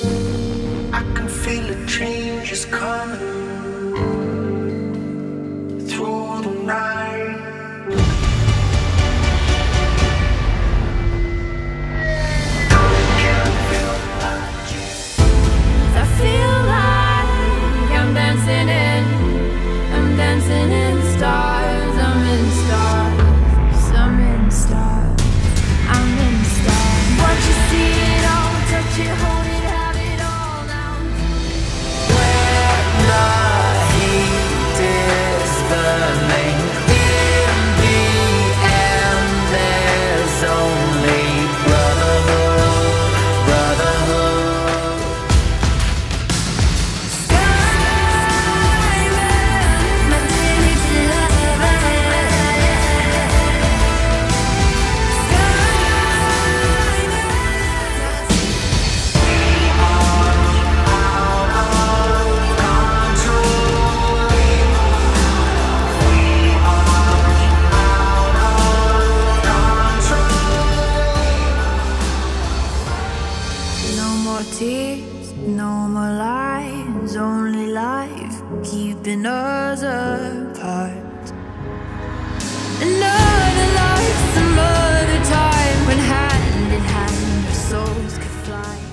I can feel a change is coming no more lies, only life keeping us apart. Another life, some other time, when hand in hand our souls could fly.